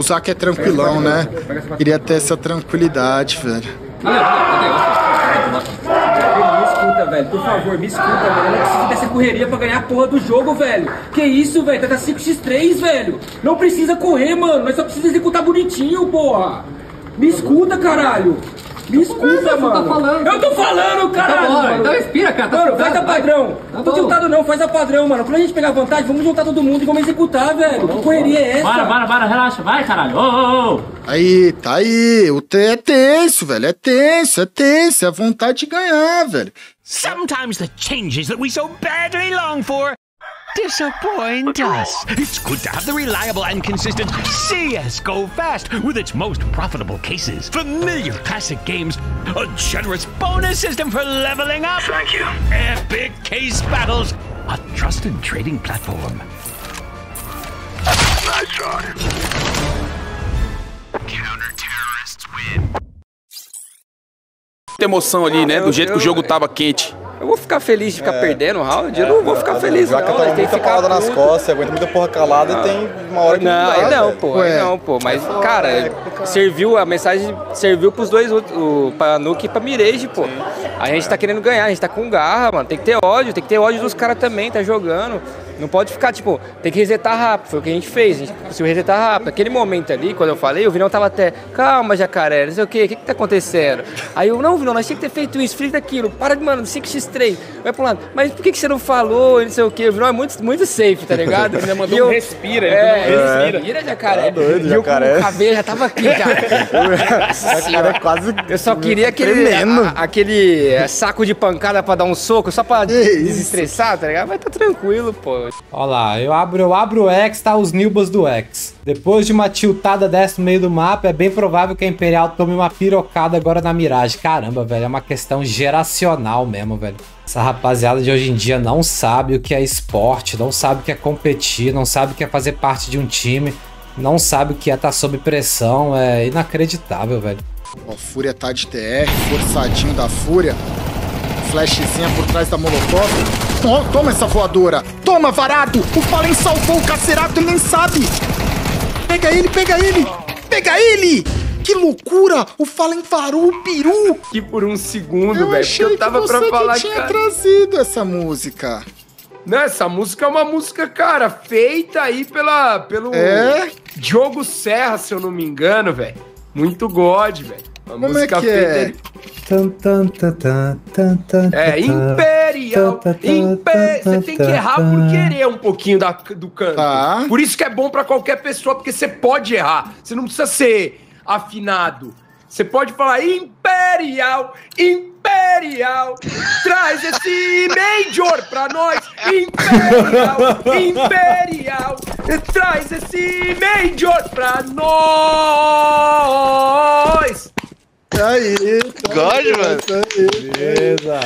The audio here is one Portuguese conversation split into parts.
O Zac é tranquilão, né? Queria ter essa tranquilidade, velho. Me escuta, velho. Por favor, me escuta, velho. Eu preciso dessa correria pra ganhar a porra do jogo, velho. Que isso, velho? Tá 5x3, velho. Não precisa correr, mano. Nós só precisa executar bonitinho, porra. Me escuta, caralho. Me escuta, mano. tá falando. Eu tô falando, caralho. Tá bom, mano. então respira, cara, tá Mano, faz a padrão. Tá não tô tiltado, não. Faz a padrão, mano. Quando a gente pegar vantagem, vamos juntar todo mundo e vamos executar, velho. Que correria é essa? Bora, bora, bora, relaxa. Vai, caralho. Ô, ô, ô. Aí, tá aí. O T é tenso, velho. É tenso, é tenso. É a vontade de ganhar, velho. Sometimes the changes that we so badly long for disappoint us. It's good to have the reliable and consistent CS Go Fast with its most profitable cases, familiar classic games, a generous bonus system for leveling up. Thank you. Epic case battles, a trusted trading platform. Nice try. Counter terrorists win. Muita emoção ali, né? Ah, Do jeito que o jogo tava quente. Eu vou ficar feliz de ficar perdendo o round? Eu não vou ficar feliz, Já não. que tá tem que muita ficar paulada nas puto. costas, aguenta muita porra calada e tem uma hora que Não, dá, aí não, pô, Ué. não, pô. Mas, cara, serviu, a mensagem serviu pros dois, outros, o, pra Nuke e pra Mirage, pô. A gente tá querendo ganhar, a gente tá com garra, mano. Tem que ter ódio, tem que ter ódio dos caras também, tá jogando. Não pode ficar, tipo, tem que resetar rápido. Foi o que a gente fez, a gente conseguiu resetar rápido. Aquele momento ali, quando eu falei, o Vinão tava até, calma, jacaré, não sei o quê, o que que tá acontecendo? Aí eu, não, Vinão, nós tínhamos que ter feito isso, feito aquilo. Para de, mano, 5x3. Vai pro lado, mas por que, que você não falou, não sei o quê? O Vinão é muito, muito safe, tá ligado? Ainda mandou E um respira, ele é, respira. respira, jacaré. Tá doido, e eu jacaré. com o cabelo já tava aqui, cara. Jacaré é quase. Eu só queria aquele, a- aquele é, saco de pancada pra dar um soco, só pra desestressar, tá ligado? Mas tá tranquilo, pô. Ó lá, eu abro, eu abro o X, tá os Nilbas do X. Depois de uma tiltada dessa no meio do mapa, é bem provável que a Imperial tome uma pirocada agora na Mirage. Caramba, velho, é uma questão geracional mesmo, velho. Essa rapaziada de hoje em dia não sabe o que é esporte, não sabe o que é competir, não sabe o que é fazer parte de um time, não sabe o que é estar sob pressão. É inacreditável, velho. Ó, Fúria tá de TR, forçadinho da Fúria. Flashzinha por trás da Molotov. Ó, toma essa voadora. Toma, varado. O Fallen salvou o Cacerato e nem sabe. Pega ele, pega ele. Pega ele. Que loucura. O Fallen varou o peru. Que por um segundo, velho, porque eu tava que você pra falar, que tinha cara. trazido essa música. Não, essa música é uma música, cara, feita aí pela, pelo É? Diogo Serra, se eu não me engano, velho. Muito God, velho. Uma Como é música que é? ali- Tan, tan, tan, tan, tan, tan, É, tan, Imperial. tan, tan, Impe... Você tem que errar por querer um pouquinho da, do canto. Tá. Por isso que é bom pra qualquer pessoa, porque você pode errar. Você não precisa ser afinado. Você pode falar Imperial, Imperial, traz esse Major pra nós. Imperial, Imperial, traz esse Major pra nós. Tá aí. Tá God, aí, mano. Tá aí. Beleza.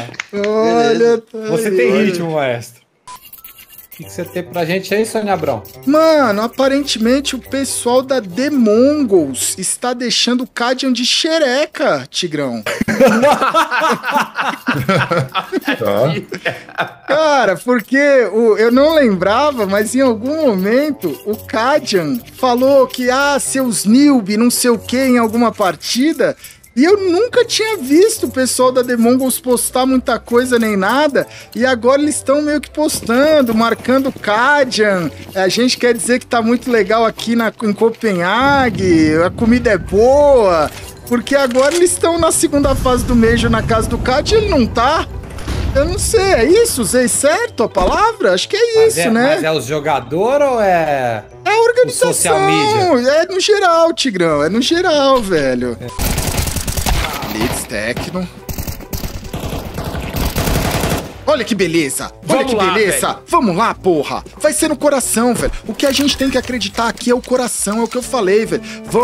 Olha, tá Você aí, tem olha. ritmo, maestro. O que, que você tem pra gente aí, Sônia Abrão? Mano, aparentemente o pessoal da The Mongols está deixando o Cadian de xereca, Tigrão. Cara, porque o- eu não lembrava, mas em algum momento o Cadian falou que, ah, seus newbie, não sei o que, em alguma partida. E eu nunca tinha visto o pessoal da The Mongols postar muita coisa nem nada. E agora eles estão meio que postando, marcando Cadian. A gente quer dizer que tá muito legal aqui na, em Copenhague, a comida é boa. Porque agora eles estão na segunda fase do Major na casa do Cadian, ele não tá. Eu não sei, é isso? Usei certo a palavra? Acho que é isso, mas é, né? Mas é os jogadores ou é. É a organização. O social media. É no geral, Tigrão. É no geral, velho. Blitz Tecno. Olha que beleza! Olha Vamos que lá, beleza! velho. Vamos lá, porra! Vai ser no coração, velho. O que a gente tem que acreditar aqui é o coração, é o que eu falei, velho.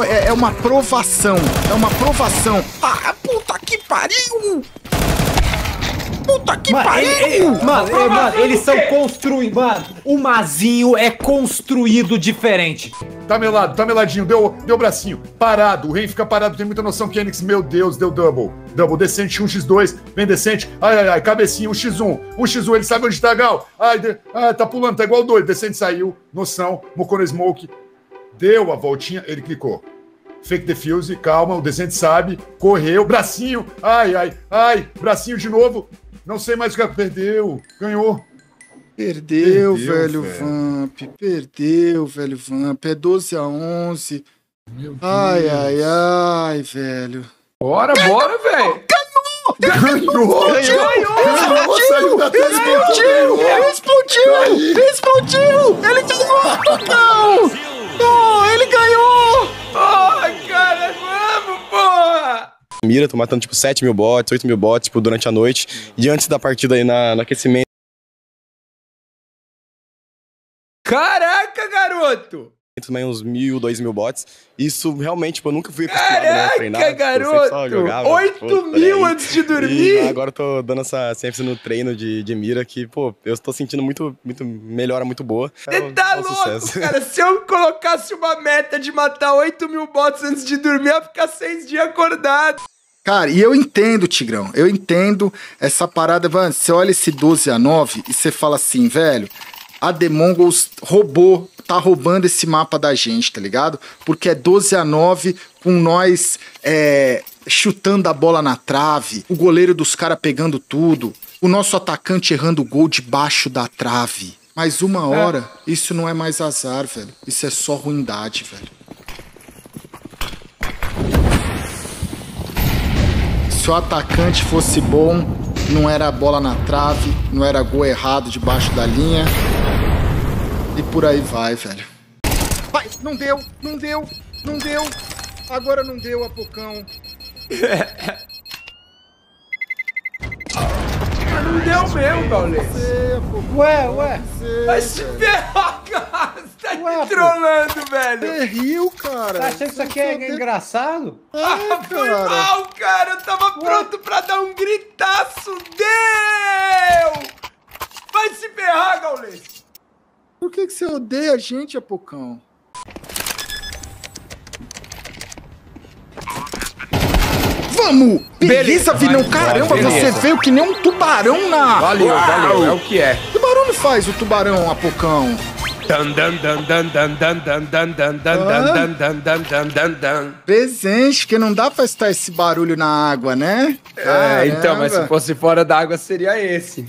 É, é uma provação. É uma provação. Ah, puta que pariu! Puta que Mano, pariu! ele- ele- mano, mano, eles são construídos. Mano, o Mazinho é construído diferente. Tá melado, tá meladinho, deu, deu bracinho. Parado, o rei fica parado, tem muita noção que Enix, meu Deus, deu double. Double, decente, 1x2, vem decente. Ai, ai, ai, cabecinha, 1x1. 1x1, ele sabe onde tá, Gal. Ai, de- ah, tá pulando, tá igual doido. Decente saiu, noção, Mocono Smoke. deu a voltinha, ele clicou. Fake defuse, calma, o Descente sabe, correu, bracinho, ai, ai, ai, bracinho de novo. Não sei mais o que perdeu, ganhou. Perdeu, Perdeu, velho velho. Vamp. Perdeu, velho Vamp. É 12 a 11. Ai, ai, ai, velho. Bora, bora, velho. Ganhou! Ganhou! Ganhou! E Explodiu! ganhou. Ele explodiu! Explodiu! Ele ganhou! Não! Oh, ele ganhou! Ai, cara, vamos, porra! Mira, tô matando tipo 7 mil bots, 8 mil bots tipo, durante a noite. E antes da partida aí na, no aquecimento, garoto! também uns mil, dois mil bots. Isso realmente, tipo, eu nunca fui acostumado né, a Caraca, treinar. tipo, eu sempre só garoto! jogava, 8 pô, mil antes de E dormir? agora eu tô dando essa sempre no treino de, de mira que, pô, eu tô sentindo muito, muito melhora muito boa. É Você um- tá é um louco, sucesso. cara. Se eu colocasse uma meta de matar 8 mil bots antes de dormir, eu ia ficar seis dias acordado. Cara, e eu entendo, Tigrão. Eu entendo essa parada. Você olha esse 12 a 9 e você fala assim, velho. A The Mongols roubou, tá roubando esse mapa da gente, tá ligado? Porque é 12 a 9 com nós é, chutando a bola na trave, o goleiro dos caras pegando tudo, o nosso atacante errando o gol debaixo da trave. Mas uma hora, isso não é mais azar, velho. Isso é só ruindade, velho. Se o atacante fosse bom, não era bola na trave, não era gol errado debaixo da linha. E por aí vai, velho. Vai, não deu, não deu, não deu. Agora não deu, Apocão. Mas não deu mesmo, Gaules. Ué, ué. Vai se ferrar, cara. Você tá Ué, me pô. trolando, velho. É rio, cara. Tá achando que isso aqui é engraçado? Ah, foi cara. mal, cara. Eu tava pronto pra dar um gritaço. Deu! Vai se ferrar, Gaules. Por que, que você odeia a gente, Apocão? Vamos! Beleza, Beleza, Vinão. Caramba, vai, você beleza. veio que nem um tubarão na. Valeu, valeu. É o que é. Que barulho faz o tubarão, Apocão? Presente, que não dá pra estar esse barulho na água, né? É, então, mas se fosse fora da água seria esse.